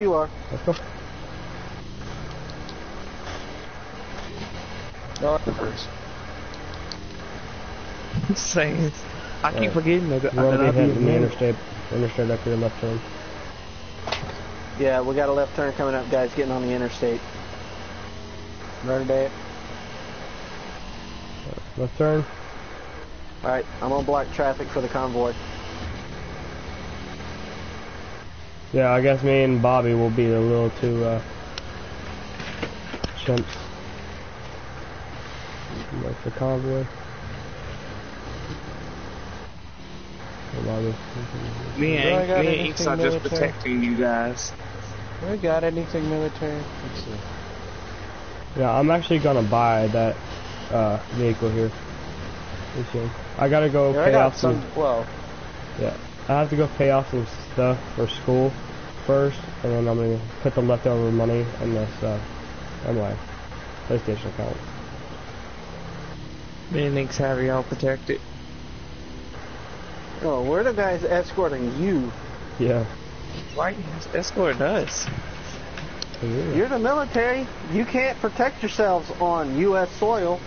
You are. Let's go. No, first. Saying, I keep Alright. forgetting that, You that want to I be be hitting the a interstate, interstate up here left turn. Yeah, we got a left turn coming up, guys, getting on the interstate. Ready, Dave? Left turn. Alright, I'm gonna block traffic for the convoy. Yeah, I guess me and Bobby will be a little too, uh, chimps. Like the convoy. Bobby. Me and, me and Inks anything are just protecting you guys. We got anything military? Let's see. Yeah, I'm actually gonna buy that, uh, vehicle here. This. I gotta go Yeah, pay got off some, some. Well, yeah. I have to go pay off some stuff for school first, and then I'm gonna put the leftover money in this, uh, in my PlayStation account. Me and Inks have y'all protected. Oh, we're the guys escorting you. Yeah. Right? Escort us. Yeah. You're the military. You can't protect yourselves on U.S. soil.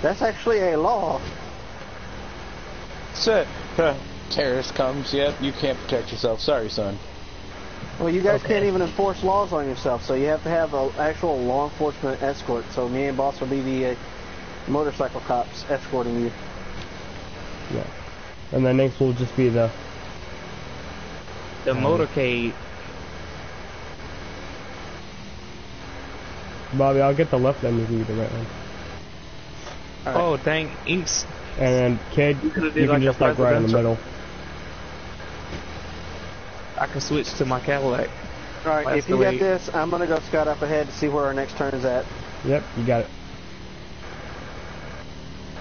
That's actually a law. so, terrorist comes. Yep, you can't protect yourself. Sorry, son. Well, you guys Okay. can't even enforce laws on yourself, so you have to have an actual law enforcement escort. So me and boss will be the uh, motorcycle cops escorting you. Yeah. And then next will just be the The motorcade. Bobby. I'll get the left end if you get the right one. Oh, dang, Inks. And then kid, You you can like just like right in the middle. I can switch to my Cadillac. All right, That's if the you way- got this, I'm gonna go scout up ahead to see where our next turn is at. Yep, you got it.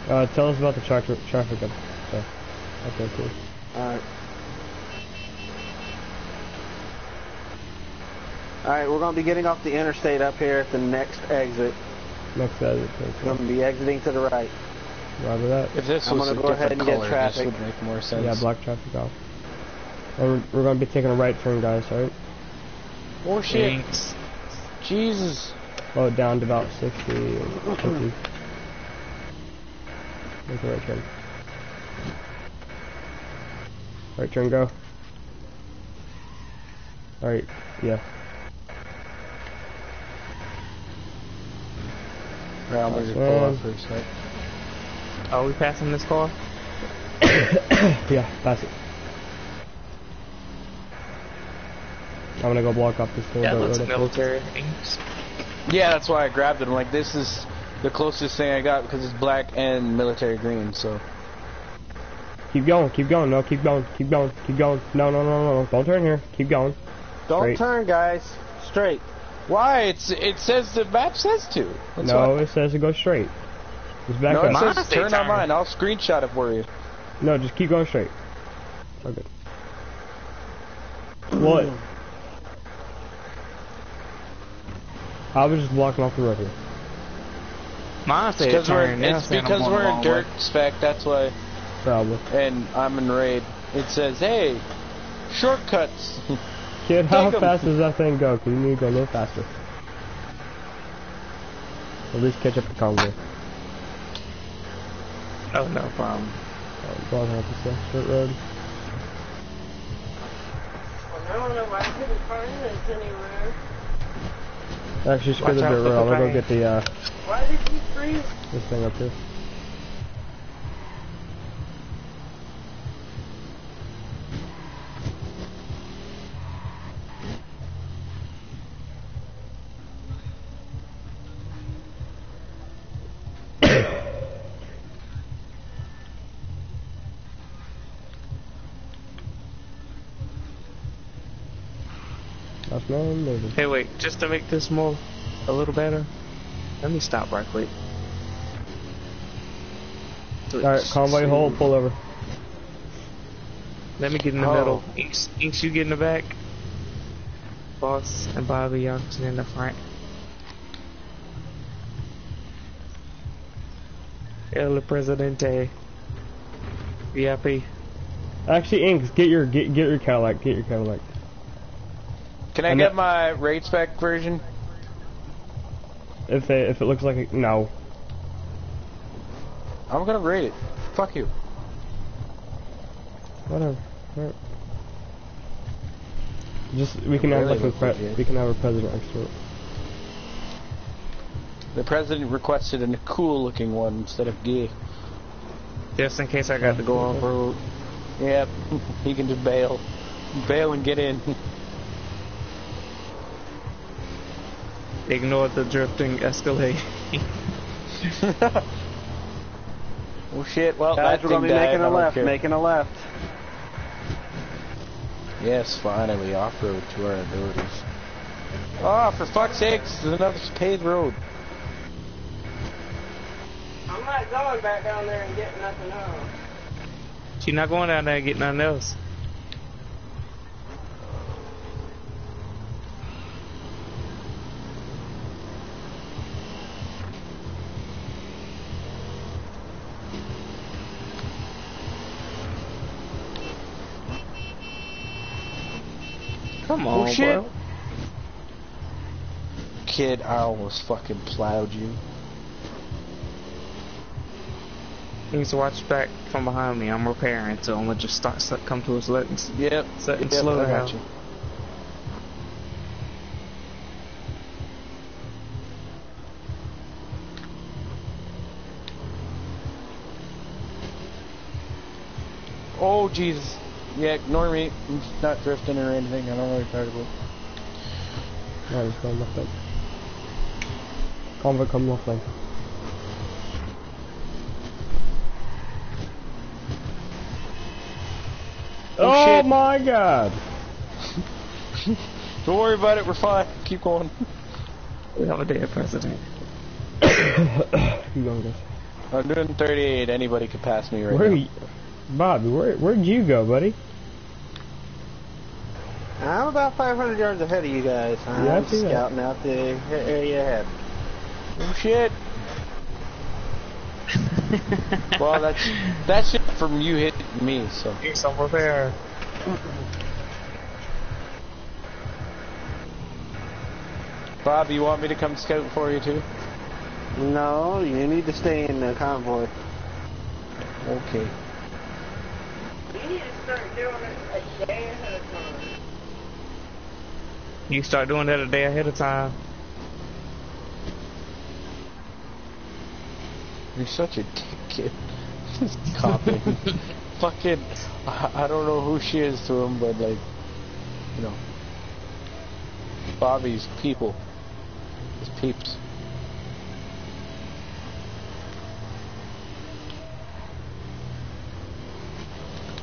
Uh, tell us about the traffic traffic up stuff. Okay, cool. All right. All right, we're gonna be getting off the interstate up here at the next exit. Next exit. Okay. We're gonna be exiting to the right. Roger that. If this I'm was gonna a go ahead different and get color, traffic. this would make more sense. Yeah, block traffic off. And we're, we're gonna be taking a right turn, guys. Alright. Oh shit! Inks. Jesus! Oh, it down to about 60 or 50. Make a right turn. Right turn, go. Alright, yeah. Alright, I'm gonna Um, pull off for a sec. Are we passing this car? yeah, pass it. I'm gonna go block up this door. That right looks military. Inks. Yeah, that's why I grabbed it. I'm like, this is the closest thing I got because it's black and military green. So Keep going, keep going, no, keep going, keep going, keep going. No, no, no, no, no, don't turn here. Keep going. Don't Straight. turn, guys. Straight. why? It's it says the map says to. That's no, why. it says to go straight. It's back no, up. it Mine says say turn on mine. I'll screenshot it for you. No, just keep going straight. Okay. What? I was just walking off the road here. Mine said Because we're turn. Now it's saying because we're in dirt way. spec. That's why. Probably. And I'm in raid. It says, hey, shortcuts. Kid, how Take 'em. fast does that thing go? 'Cause we need to go a little faster. At least catch up the convoy. Oh, no problem. Um, go on, help us there. Short road. I don't know why I couldn't find this anywhere. Actually, screw Watch the out dirt for road. the I'm gonna go get the, uh, Why did you freeze? this thing up here. Man. Hey, wait, just to make this more, a little better, let me stop right quick. Alright, convoy hold, pull over. Let me get in the Oh. middle. Inks, Inks, you get in the back. Boss and Bobby, can in the front. El Presidente. VIP. Actually, Inks, get your get get your Cadillac, get your Cadillac. Can I And get that- my raid spec version? If it, if it looks like a, no, I'm gonna rate it. Fuck you. whatever. Alright. Just we can have like a look pre- we can have a president next to it. The president requested a cool looking one instead of gay. Just in case I got to go off road. Yep, he can just bail. Bail and get in. Ignore the drifting Escalade. oh shit, well, Guys, we're gonna be died, making a don't left, care. making a left. Yes, finally, off-road to our abilities. Oh, for fuck's sakes, there's another paved road. I'm not going back down there and getting nothing else. She's not going down there and getting nothing else. Come on, Oh, shit. bro. Kid, I almost fucking plowed you. He needs to watch back from behind me. I'm repairing, so I'm gonna just start come to his legs. Yep. Set and yep, slow I down. Oh Jesus! Yeah, ignore me. I'm just not drifting or anything. I don't know what you're talking about. Alright, just going left lane. Convoy come left lane. Oh, Oh, my god! Don't worry about it. We're fine. Keep going. We have a dead president. you go guys. I'm doing 38. Anybody could pass me right Where now. you, Bobby? Where where'd you go, buddy? I'm about 500 yards ahead of you guys. I'm Yeah, I see that. scouting out the area ahead. Oh shit! well, that's that's it from you hitting me. So Need some repair. Bob, you want me to come scout for you too? No, you need to stay in the convoy. Okay. You need to start doing it a day ahead of time. You start doing that a day ahead of time. You're such a dick kid. Just copying. Fucking, I, I don't know who she is to him, but like, you know, Bobby's people, his peeps.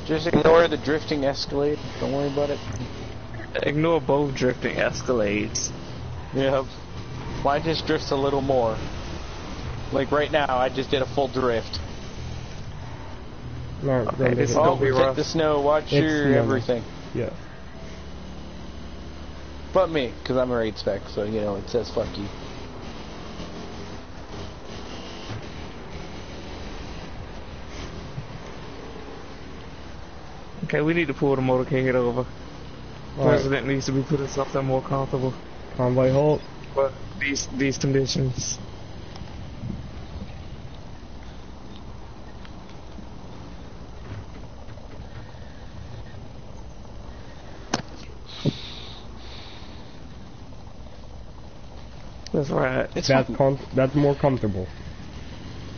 Just ignore the drifting Escalade. Don't worry about it. Ignore both drifting Escalades. Yeah. Mine just drifts a little more. Like right now, I just did a full drift. Alright, Okay, don't this is. Oh, gonna be hit rough. the snow. Watch It's your snowing. everything. Yeah. But me, because I'm a raid spec, so you know it says fuck you. Okay, we need to pull the motorcade over. Alright, President needs to be put in something more comfortable. convoy halt. But these these conditions. That's right. It's That's that's more comfortable.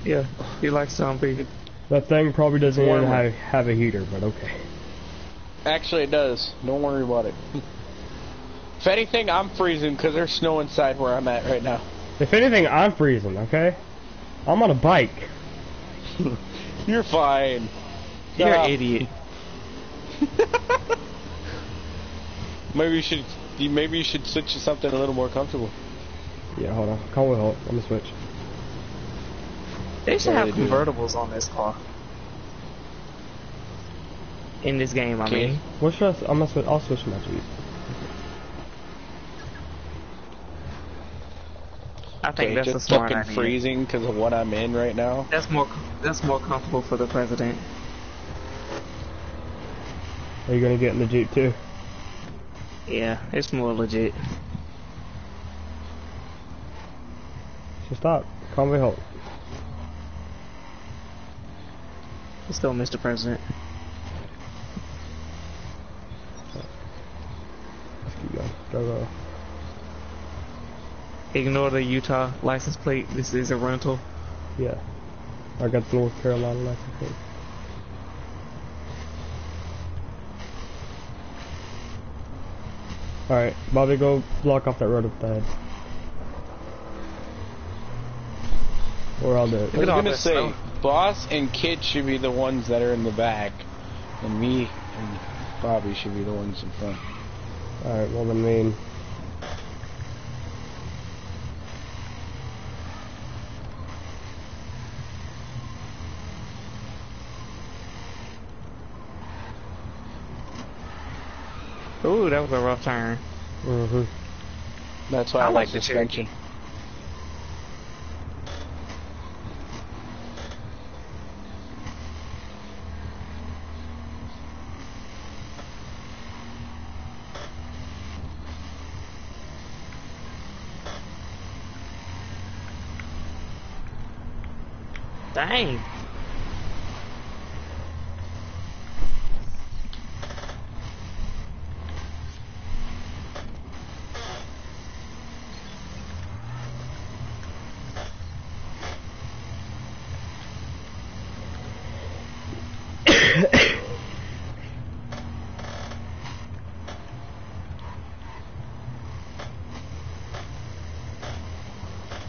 Yeah, he likes zombie. That thing probably doesn't even have, have a heater, but okay. Actually, it does. Don't worry about it. if anything, I'm freezing because there's snow inside where I'm at right now. If anything, I'm freezing. Okay. I'm on a bike. You're fine. You're Nah. an idiot. Maybe you should. Maybe you should switch to something a little more comfortable. Yeah, hold on. Convoy halt. I'm gonna switch. They should Yeah, have they do. convertibles on this car. In this game, I Okay. mean. What should I? s- I'm gonna switch. I'll switch to my Jeep. I think Okay, that's a just smart fucking idea. freezing because of what I'm in right now. That's more that's more comfortable for the president. Are you gonna get in the Jeep too? Yeah, it's more legit. So stop. Call me Holt. Let's go, Mr. President. Let's keep going. Go, go. Uh, Ignore the Utah license plate. This is a rental. Yeah. I got the North Carolina license plate. Alright, Bobby, go block off that road up ahead. Or I'll do it. I was at gonna this say, snow. boss and kid should be the ones that are in the back, and me and Bobby should be the ones in front. Alright, well then me and Ooh, that was a rough turn. Mm-hmm. That's why I I, like like the suspension. Dang.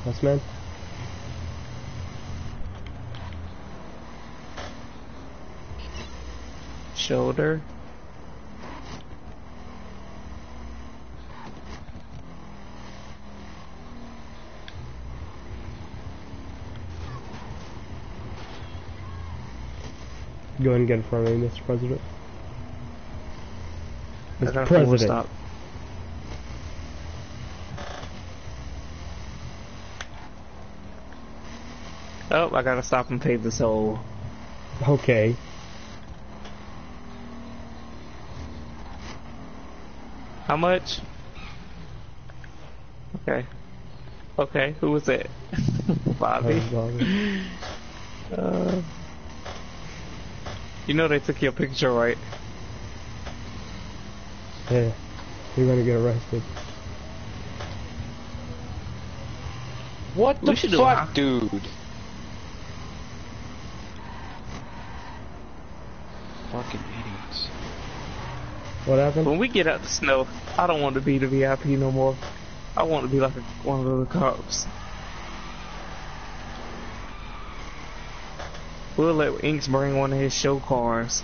Yes, man. Shoulder. Go ahead and get in front of me, Mr. President. Mr. President. stop. Oh, I gotta stop and pay the soul. Okay. How much? Okay. Okay, who was it? Bobby. Oh, Bobby. Uh, you know they took your picture, right? Yeah. You're gonna get arrested. What the should fuck, dude? Fucking idiots. What happened? When we get out the snow, I don't want to be the VIP no more. I want to be like a, one of the cops. We'll let Inks bring one of his show cars.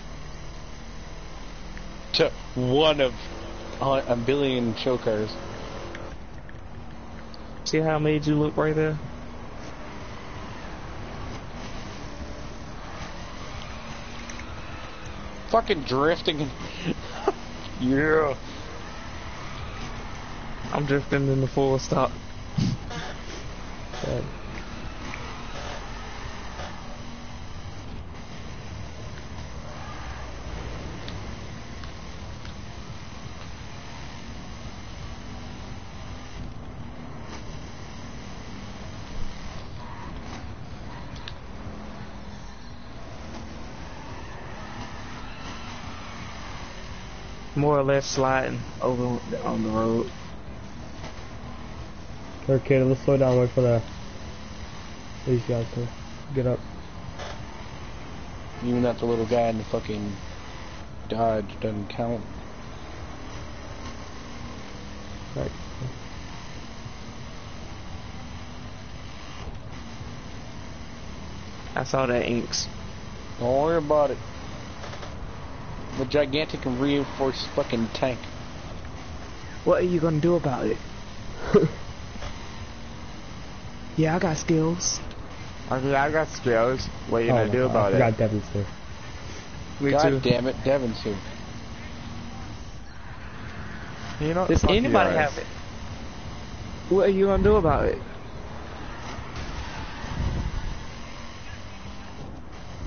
To one of uh, a billion show cars. See how I made you look right there? Fucking drifting. yeah. I'm drifting in the full stop. Yeah. More or less sliding over on the road. Okay, let's slow down. Wait for the these guys to get up. Even that the little guy in the fucking Dodge doesn't count. Right. I saw that Inks. Don't worry about it. The gigantic reinforced fucking tank. What are you gonna do about it? yeah, I got skills. I mean, I got skills. What are you Oh gonna do God, about I it? forgot Devin's here. Me God too. damn it, Devin's here. You know, Does fuck you anybody have it? What are you gonna do about it?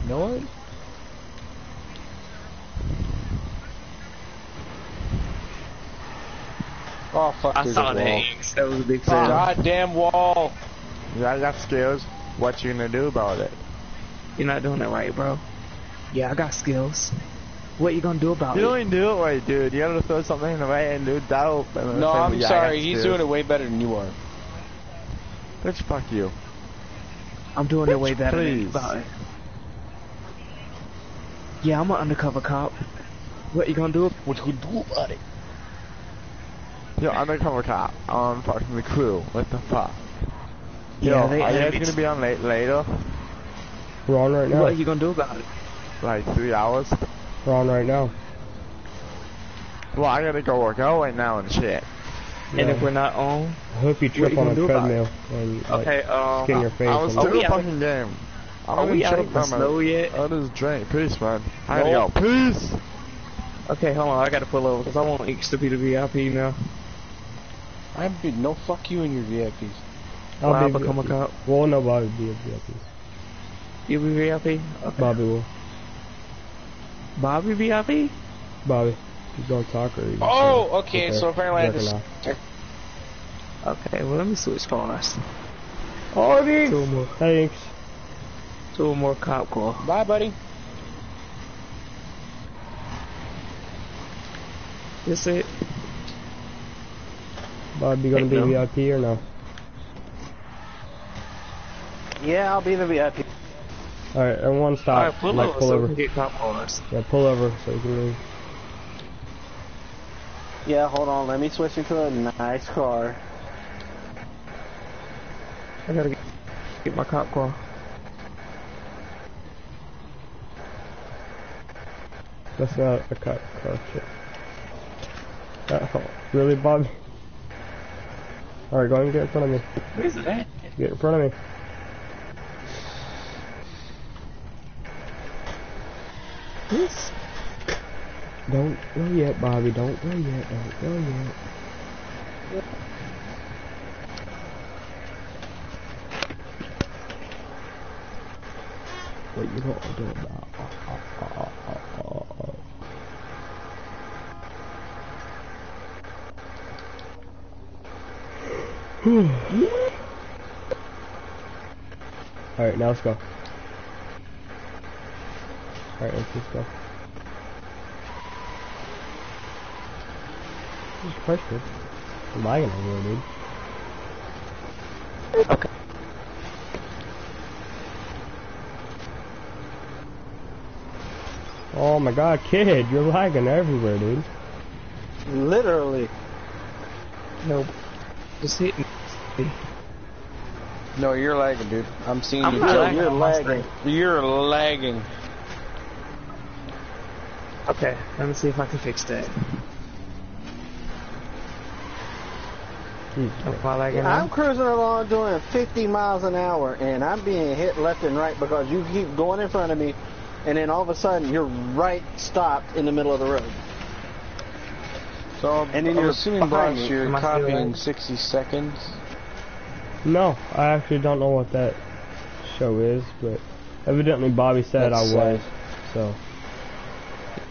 No know Oh fuck! I saw a that. wall. That was a big fan. Goddamn wall! Yeah, I got skills. What you gonna do about it? You're not doing it right, bro. Yeah, I got skills. What you gonna do about You it? You don't even do it right, dude. You gotta throw something in the way and do dope. And No, I'm "Yeah, sorry. got He's skills." doing it way better than you are. Bitch, fuck you. I'm doing it way Bitch, better than you about it. Yeah, I'm an undercover cop. What you gonna do? What you do about it? Yo, I'm undercover cop I'm fucking the crew. What the fuck? Yeah, Yo, they are you guys gonna be on late later? We're on right now. What are you gonna do about it? Like three hours? We're on right now. Well, I gotta go work out right now and shit. And if we're not on, I hope you trip you on a treadmill and like, okay. Um, skin your face. I was and- Are still we a fucking game. I'm are we gonna out choke in the on my- snow yet? I just drank. Peace, man. I gotta go. Peace! Okay, hold on. I gotta pull over because I want Inks to be the VIP now. I'm dude, no fuck you and your VIPs. I'll I'll be become a VIP. cop. Well, no, Bobby will be a VIP. You be VIP? Okay. Bobby will. Bobby VIP? Bobby, you gonna talk or you gonna Oh, okay. So apparently I just. Okay, well let me see switch cars. Oh, Two more, Thanks. two more cop call. Bye, buddy. That's it. Bobby, you gonna be no. VIP or no? Yeah, I'll be the VIP. All right, everyone stop. Alright, pull like, over pull so over. we can get cop cars. Yeah, pull over so you can leave. Yeah, hold on. Let me switch into a nice car. I gotta get, get my cop car. That's not a cop car shit. Uh, really, Bobby? All right, go ahead and get in front of me. Where's that? Get in front of me. This? Don't go yet, Bobby. Don't go yet. Don't go yet. What you gonna do about? All right, now let's go. All right, let's just go. Jesus Christ, dude. I'm lagging over here, dude. Okay. Oh my god, kid, you're lagging everywhere, dude. Literally. Nope. Just hit. No, you're lagging, dude. I'm seeing I'm you. not lagging You're lagging. You're lagging. Okay, let me see if I can fix that. Hmm. Jesus I lagging I'm cruising along doing 50 miles an hour, and I'm being hit left and right because you keep going in front of me, and then all of a sudden you're right stopped in the middle of the road. So, And then I'm you're assuming, behind boss, you're Am I still copying lagging? 60 seconds. No, I actually don't know what that show is, but evidently Bobby said That's I was, sad. so.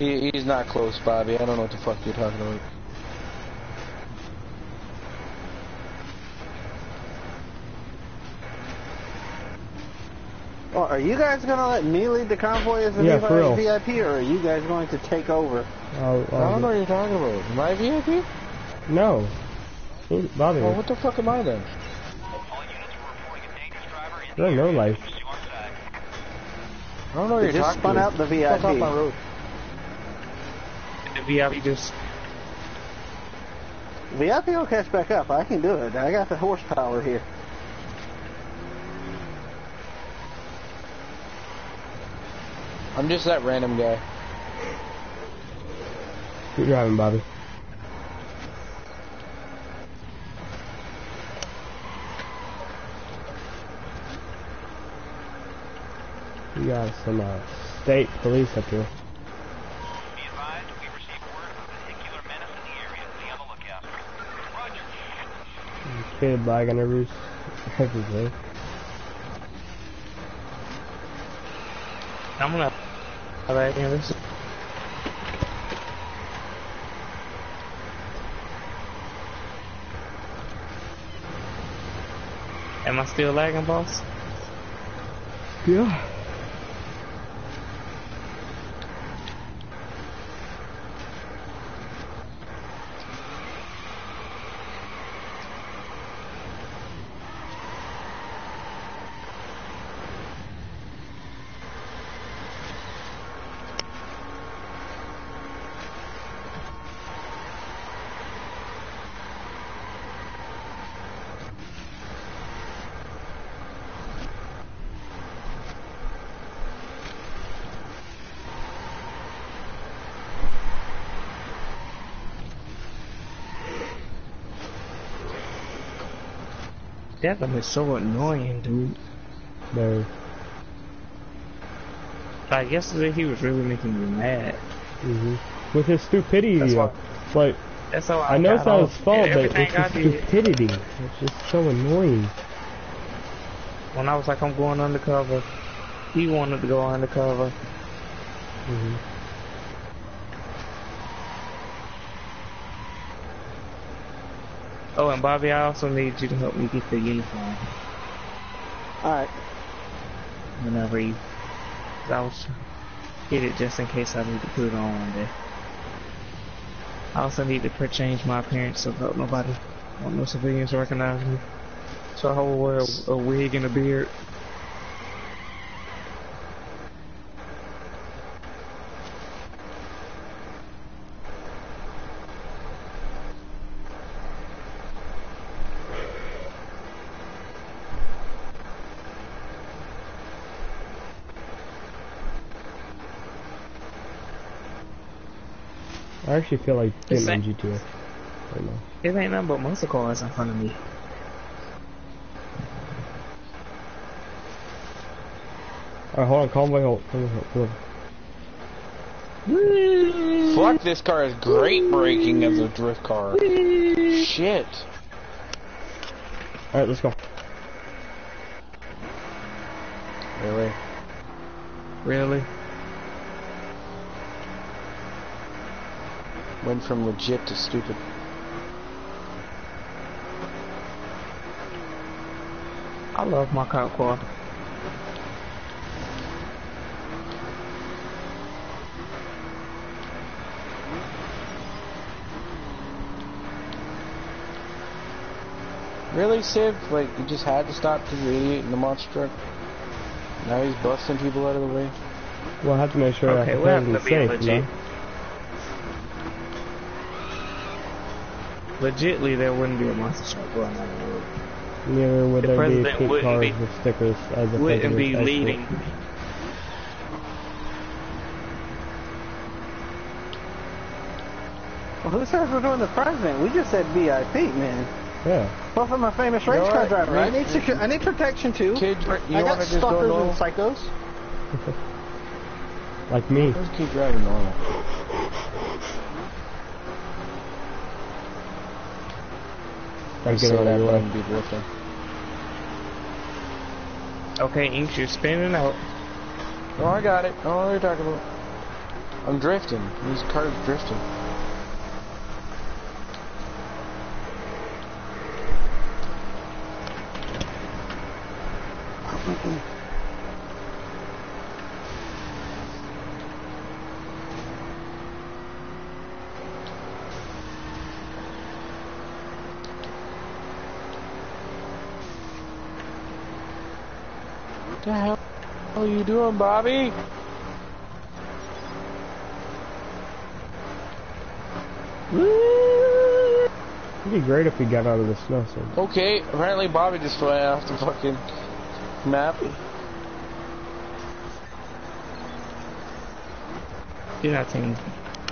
He, he's not close, Bobby. I don't know what the fuck you're talking about. Oh, are you guys gonna let me lead the convoy as the Yeah, for real. VIP, or are you guys going to take over? I'll, I I'll don't know what you're talking about. Am I VIP? No. He- Bobby, Well, what the fuck am I then? you're no life. I don't know what you're just talking spun about. out the Fuck off my VIP. road. The VIP just. VIP will catch back up. I can do it. I got the horsepower here. I'm just that random guy. Keep driving, Bobby. We got some uh, state police up here. Be advised, we received word of a particular menace in the area. Be on the lookout. Roger. Kid lagging every everywhere. I'm gonna. Alright, yeah, this. I still lagging, boss? Yeah. That gun is so annoying, dude. Very. Like yesterday, he was really making me mad. hmm With his stupidity, That's uh, like That's how I, I know it's not his fault, but it's his did. stupidity. It's just so annoying. When I was like, I'm going undercover, he wanted to go undercover. hmm Oh, and Bobby, I also need you to help me get the uniform Alright. whenever you. 'cause I was get it just in case I need to put it on one day. I also need to change my appearance so that uh, nobody, want no civilians recognize me. So I will wear a, a wig and a beard. Actually feel like It's getting like- on GTA right now. It ain't nothing but muscle cars in front of me. Alright, hold on, convoy, hold, convoy, hold, hold on. Fuck, this car is great braking as a drift car. Shit. Alright, let's go. Really? Really? Went from legit to stupid. I love my cop car. Really, Civ? Like, you just had to stop to radiate in the monster truck? Now he's busting people out of the way? We'll have to make sure Okay, that we'll have the to be safe, legit. you Legitly, there wouldn't be a monster truck going on the road. Neither would The there be president pink wouldn't cars be- with stickers as the Wouldn't be president's escort. leading. Well, who says we're doing the president? We just said VIP, man. Yeah. Well, I'm a famous You race car what? driver. I need secu- I need protection too. Kid, you I got to just go stalkers and psychos. Like me. Let's keep driving normal. Like Say get out that, of your but way. I'm be drifting. Okay, Inks, you're spinning out. Oh, I got it. Oh, don't know what you're talking about. I'm drifting. These cars drifting. You doing, Bobby? It'd be great if we got out of the snow so Okay, apparently Bobby just flew off the fucking map. You're not saying.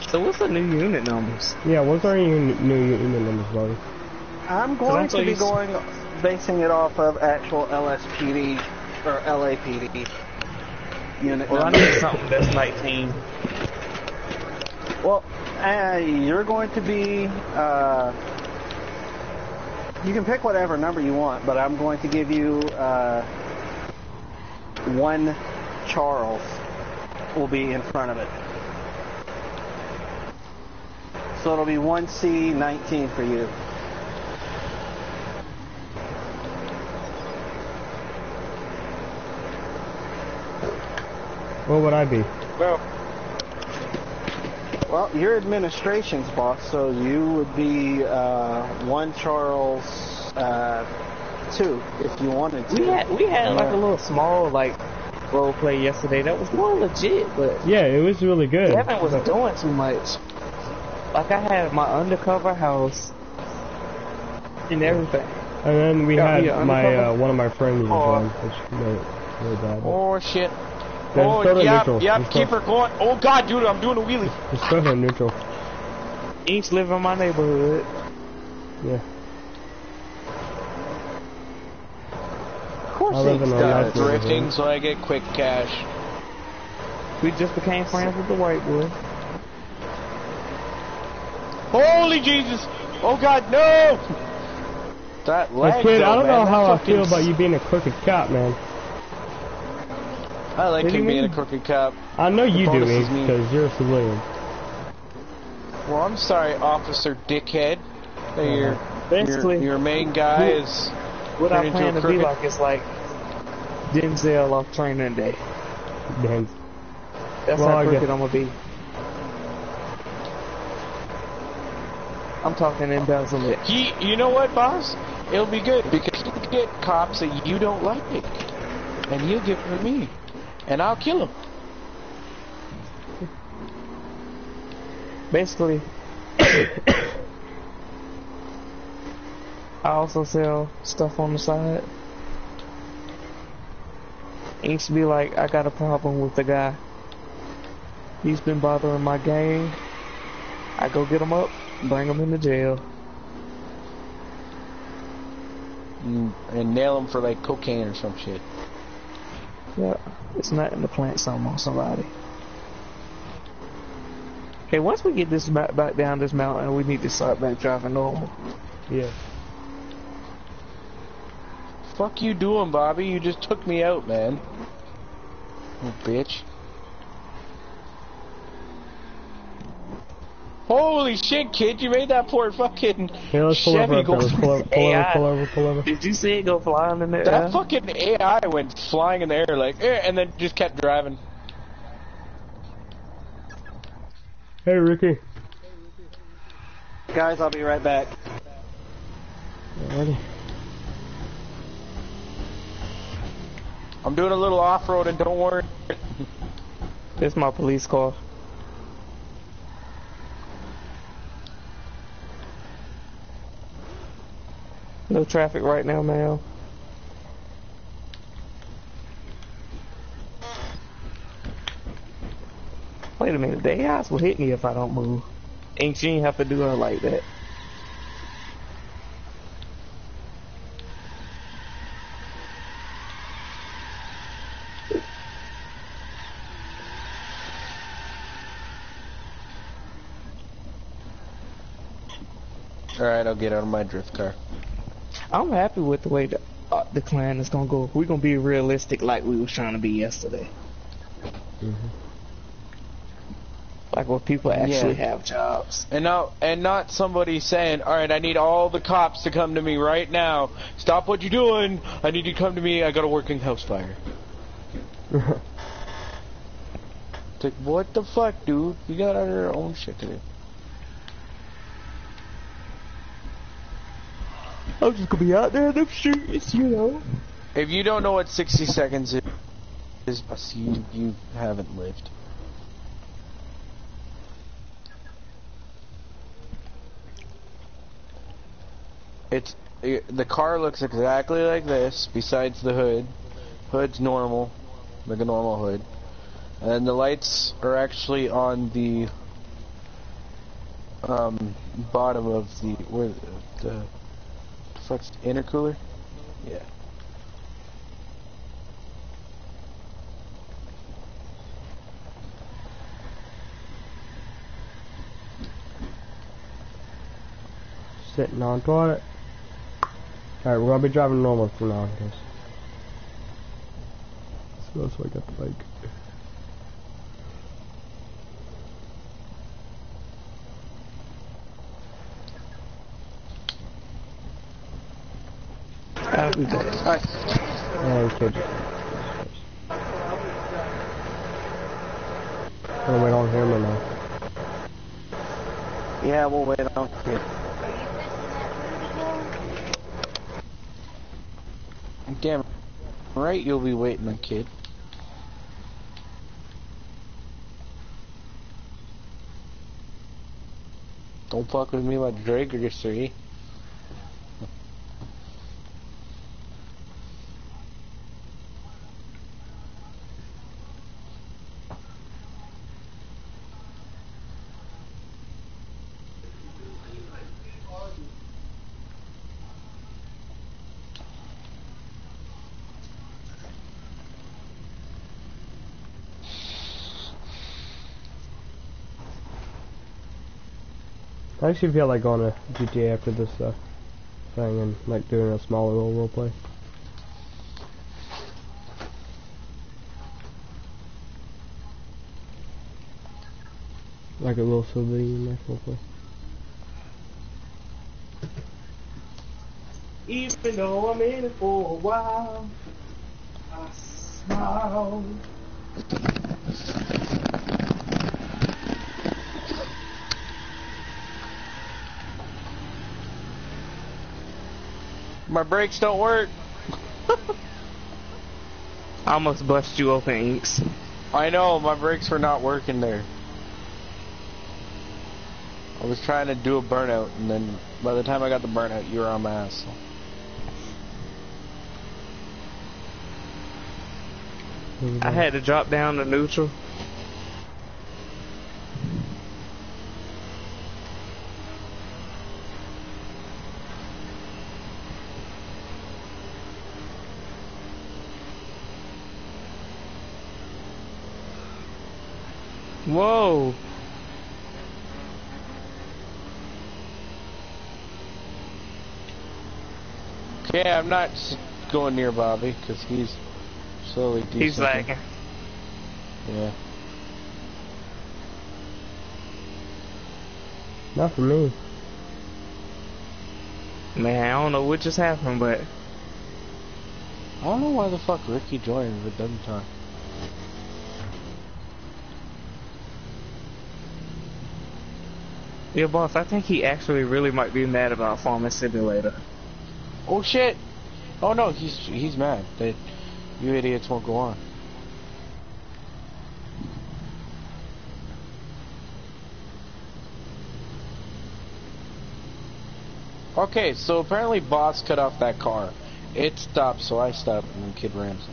So what's the new unit numbers? Yeah, what's our new, new unit numbers, Bobby? I'm going to be going, basing it off of actual LSPD or LAPD unit Well, I need something that's 19. Well, uh, you're going to be. Uh, you can pick whatever number you want, but I'm going to give you uh, one Charles will be in front of it. So it'll be one C19 for you. What would I be? Well, Well, you're administration's boss, so you would be uh, one Charles uh, two if you wanted to. We had we had like a little small like role play yesterday that was more legit, but Yeah, it was really good. Kevin was doing too much. Like I had my undercover house and everything. And then we Got had my uh, one of my friends was on, which made it really bad. oh shit. Yeah, oh, just throw yep, neutral. yep, keep throw- her going. Oh god, dude, I'm doing a wheelie. Just throw her in neutral. Each live in my neighborhood. Yeah. Of course, I live in he a Uh, nice drifting so I get quick cash. We just became friends with the white boy. Holy Jesus! Oh god, no! That lag, Hey, kid, though, I don't man, know how I feel about you being a crooked cop, man. I like What do him you being a crooked cop. I know you do, bonuses Ink, me. because you're a civilian. Well, I'm sorry, Officer Dickhead. That uh-huh. your, Basically, your, your main guy who- is what I turned into plan a to be crooked- like is like Denzel off training day. Dan. That's Well, how crooked guess- I'm gonna be. I'm talking embezzlement. He, you know what, boss? It'll be good because you get cops that you don't like, and you'll give them me, and I'll kill them. Basically, I also sell stuff on the side. It used to be like, I got a problem with the guy. He's been bothering my gang. I go get him up, bring him into jail. And, and nail them for like cocaine or some shit. Yeah, it's nothing to plant something on somebody. Okay, once we get this back, back down this mountain, we need to start back driving normal. Yeah. Fuck you doing, Bobby? You just took me out, man. You bitch. Holy shit, kid! You made that poor fucking Here, let's pull Chevy over. Go there. Pull over. Pull over. AI. Pull over. Pull over. Did you see it go flying in there? That fucking AI went flying in the air like, eh, and then just kept driving. Hey, Ricky. Guys, I'll be right back. Ready? I'm doing a little off-road, and don't worry. It's my police car. No traffic right now, ma'am. Wait a minute, the AIs will hit me if I don't move. Ain't she have to do her like that. All right, I'll get out of my drift car. I'm happy with the way the, uh, the clan is gonna go. We're gonna be realistic like we was trying to be yesterday. Like where people actually Yeah. have jobs. And now, and not somebody saying, "All right, I need all the cops to come to me right now. Stop what you're doing. I need you to come to me. I got a working house fire." It's like, what the fuck, dude? You got your own shit to do. I'm just gonna be out there in the streets, you know. If you don't know what 60 seconds is, is you you haven't lived. It's it, the car looks exactly like this, besides the hood. Hood's normal, like a normal hood, and the lights are actually on the um, bottom of the where the, the fuck's the intercooler. Yeah. Sitting on toilet. Alright, we're gonna be driving normal from now on, guys. So that's why I got the bike. I'll be back. Alright. And kids. Wanna wait on him or no? Yeah, we'll wait on kid. Damn right you'll be waiting on kid. Don't fuck with me like Drake or three. I actually feel like going to GTA after this uh, thing and like doing a smaller little role play. Like a little civilian nice role play. Even though I'm in it for a while, I smile. My brakes don't work. I almost bust you open, Inks. I know, my brakes were not working there. I was trying to do a burnout, and then by the time I got the burnout, you were on my ass. I had to drop down to neutral. Okay, I'm not going near Bobby, because he's slowly He's desyncing. lagging. Yeah. Not for me. Man, I don't know what just happened, but I don't know why the fuck Ricky joined if it doesn't talk. yeah, boss, I think he actually really might be mad about Farming Simulator. Oh shit! Oh no, he's he's mad that you idiots won't go on. Okay, so apparently boss cut off that car. It stopped, so I stopped, and then Kid Ramsey.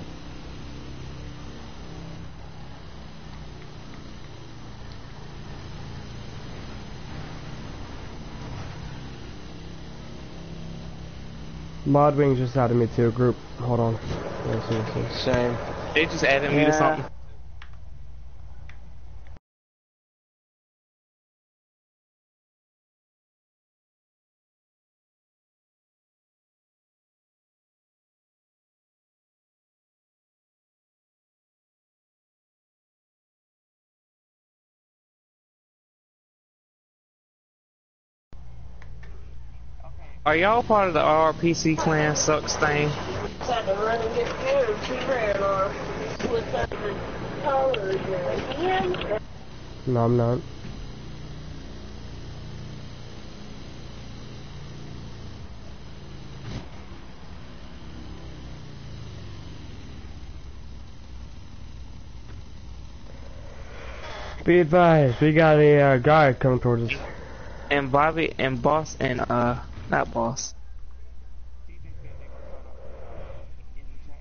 Mod Wings just added me to a group. Hold on. Let's see, let's see. Same. They just added me to something. Are y'all part of the RPC clan sucks thing? Had to run and get food. She ran off. With under colors No, I'm not. Be advised, we got a uh, guy coming towards us. And Bobby and Boss and uh not Boss.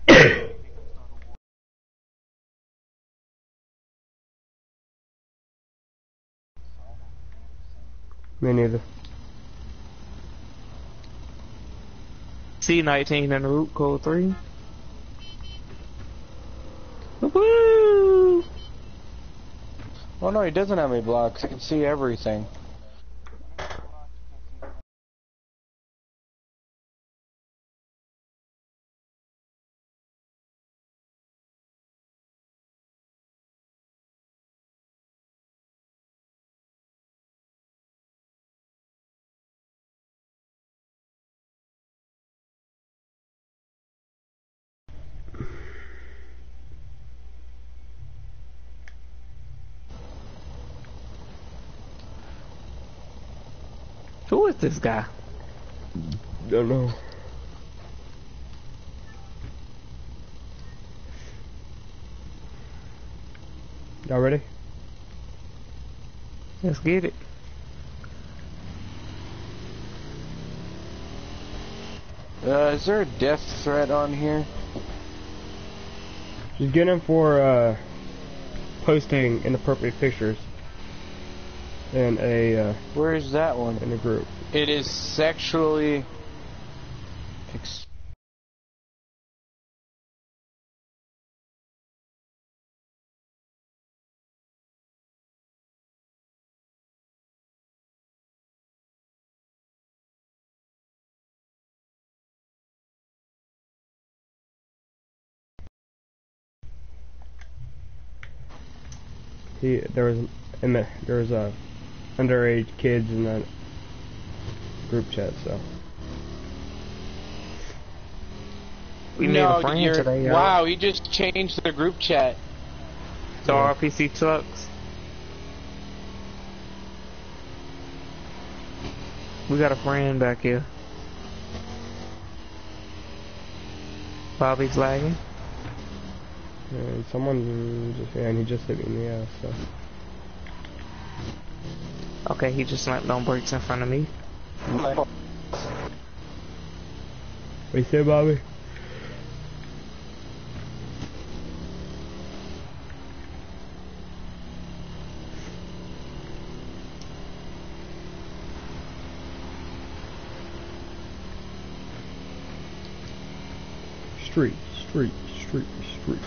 Me neither. C nineteen and root code three. Woo! Oh no, he doesn't have any blocks. I can see everything. Who is this guy? Don't know. Y'all ready? Let's get it. Uh, is there a death threat on here? Just getting for uh, posting inappropriate pictures in a uh, Where is that one? in a group. It is sexually. Ex- He there was in the there was a underage kids in that group chat. So We made a friend you're- today, y'all. wow, he just changed the group chat. To RPC trucks. We got a friend back here. Bobby's lagging. and someone just yeah, and he just hit me in the ass. So Okay, he just slammed on brakes in front of me. what you say, Bobby? Street, street, street, street.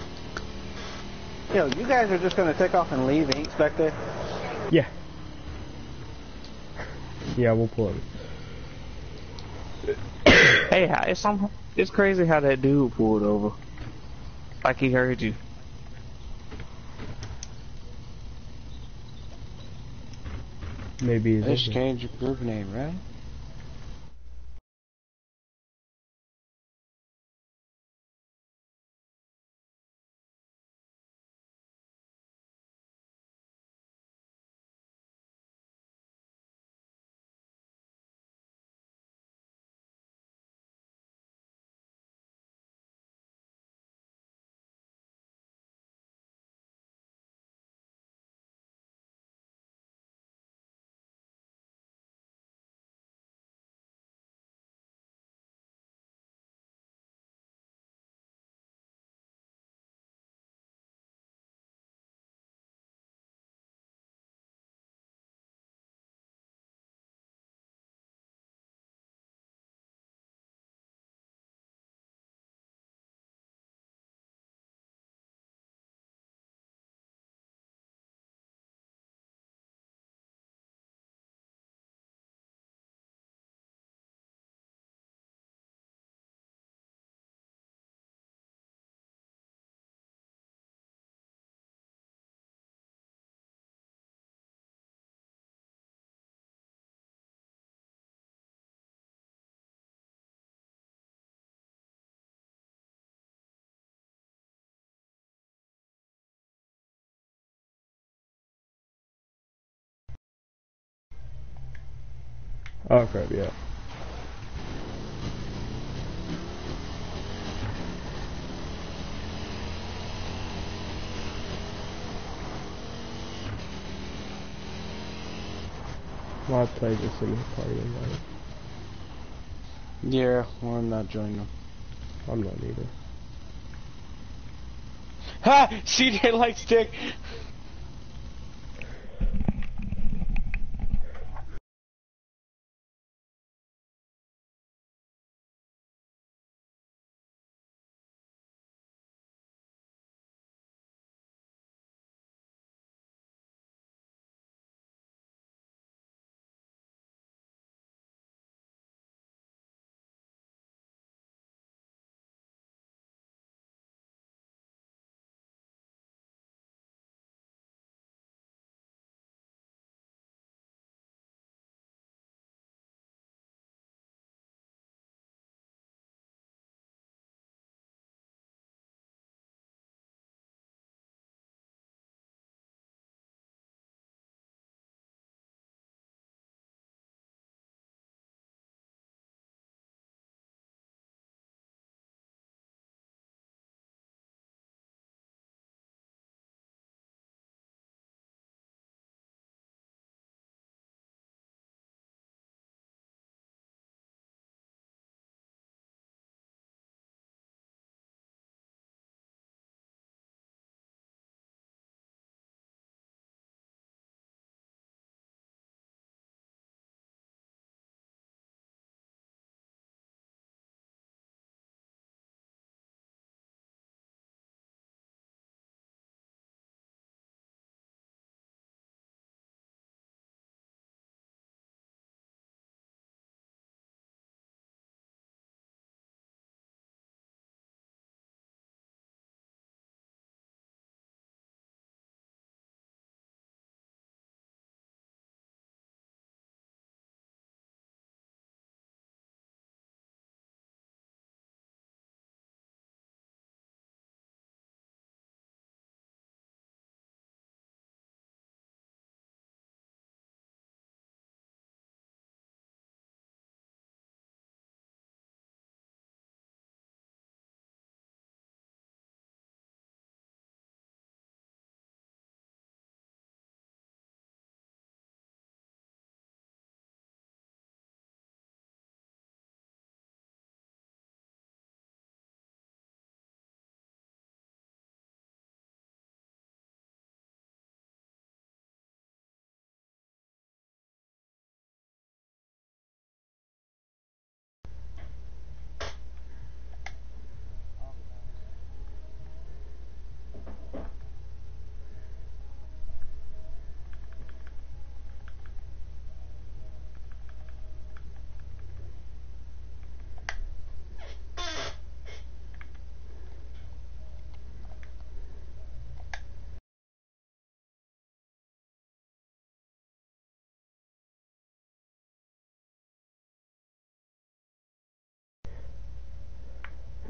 Yo, you guys are just gonna take off and leave and expect it? Yeah. Yeah, we'll pull him. Hey, it's some, it's crazy how that dude pulled over. Like he heard you. Maybe he's Let's your group name, right? Oh crap, yeah. My pleasure, send me a party invite. Yeah, well, I'm not joining them. I'm not either. Ha! CJ likes dick!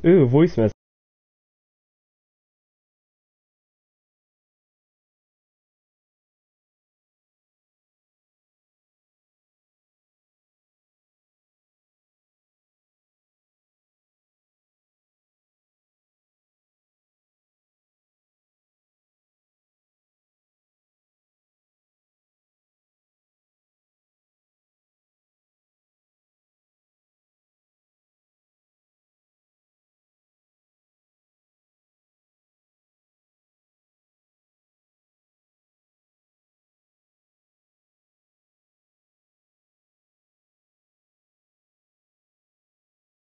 Ooh, voice message.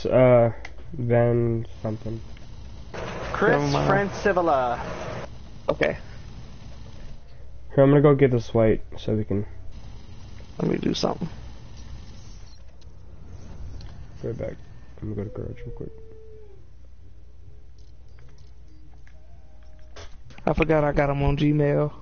Uh, Van something. Chris Never mind. Francivilla. Okay, Here, I'm gonna go get this white so we can let me do something. go back. I'm gonna go to garage real quick. I forgot I got him on Gmail.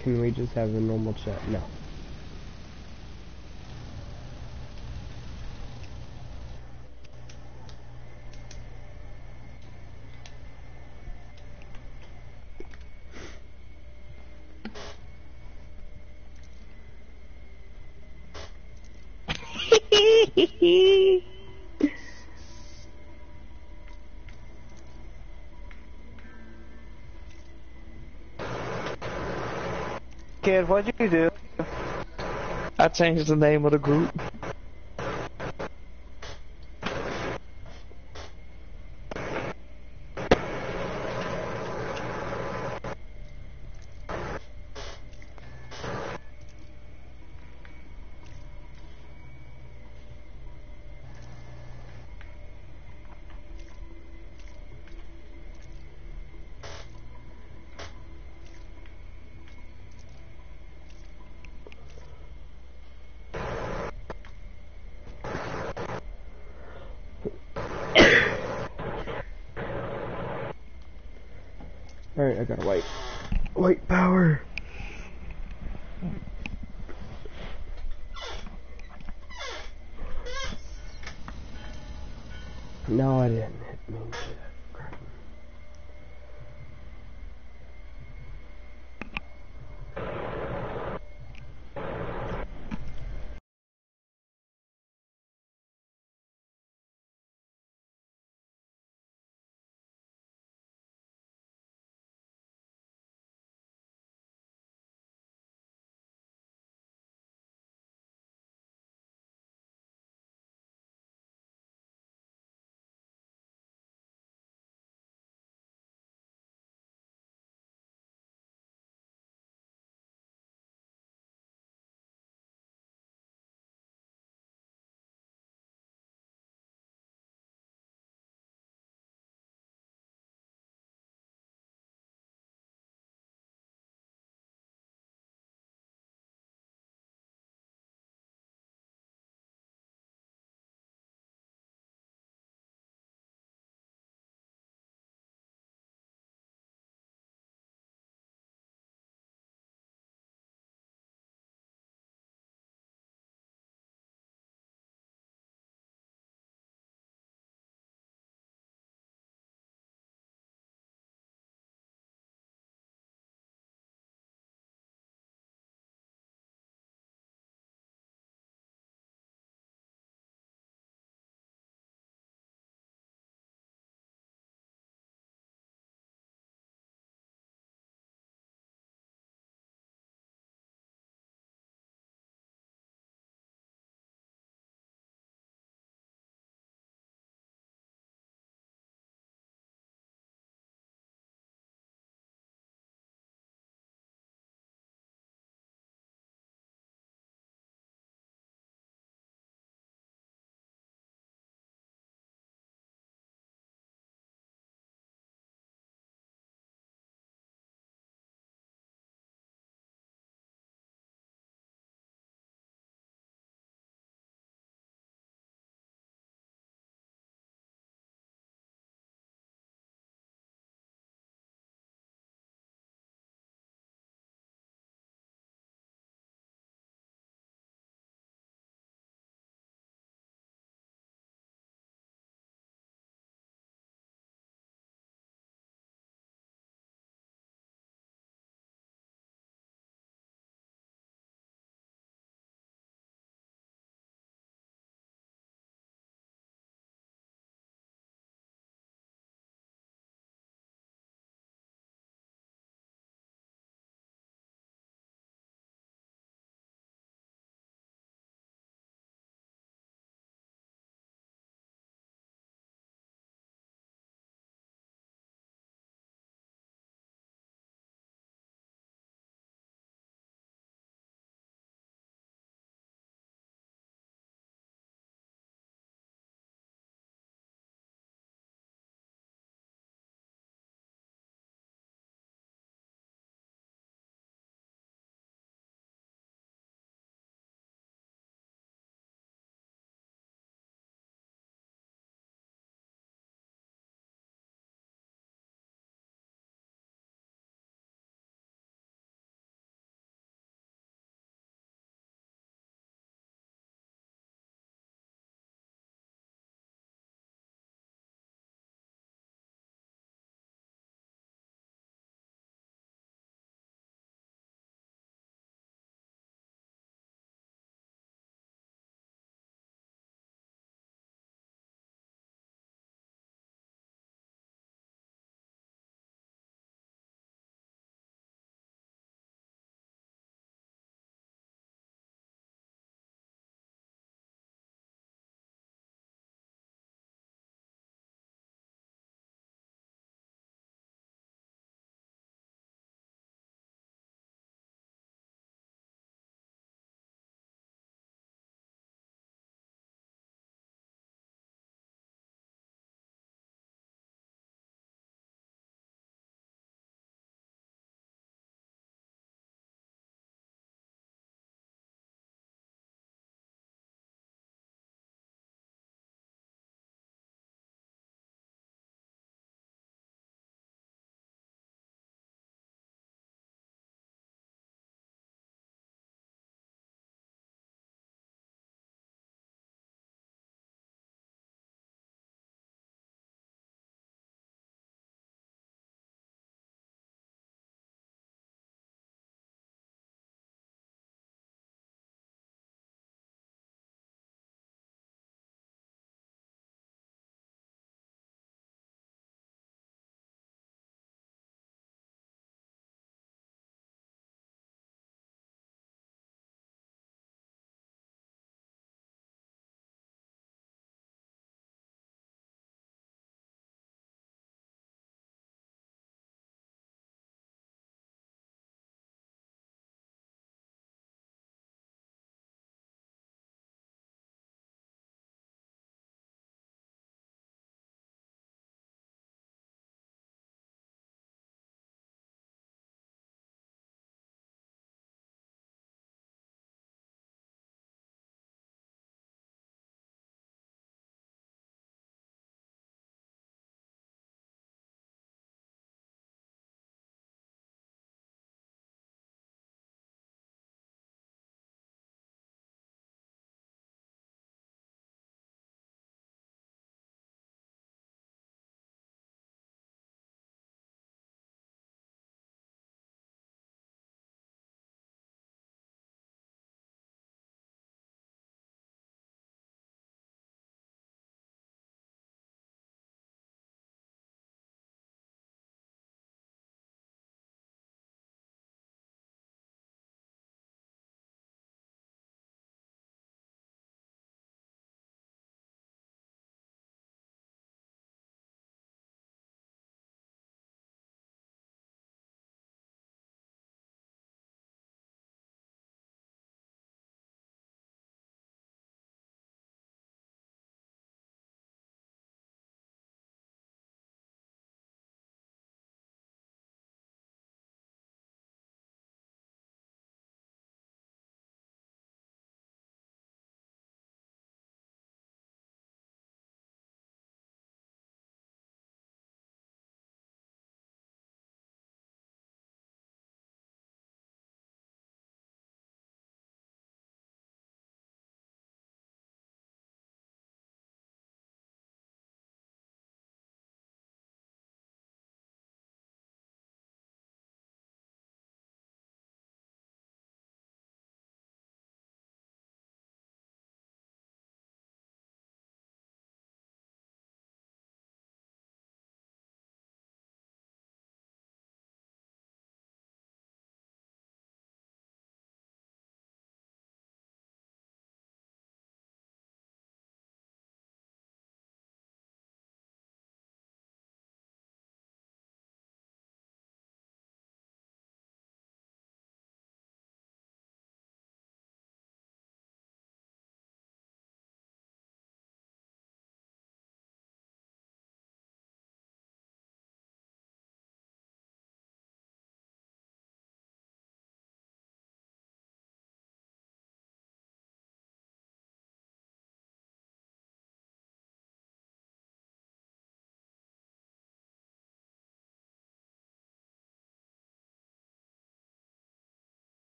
Can we just have a normal chat? No. What'd you do? I changed the name of the group.